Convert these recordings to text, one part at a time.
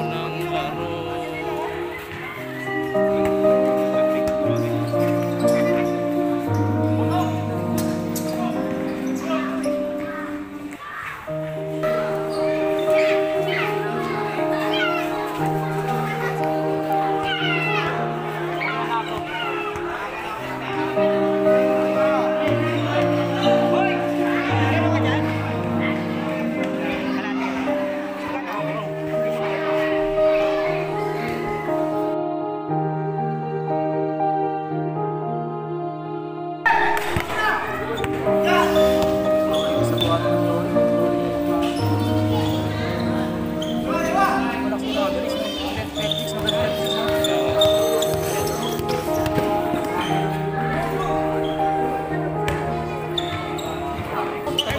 Unang laro.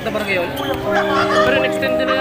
Na barangay yun? Pero in-extend nila yata sa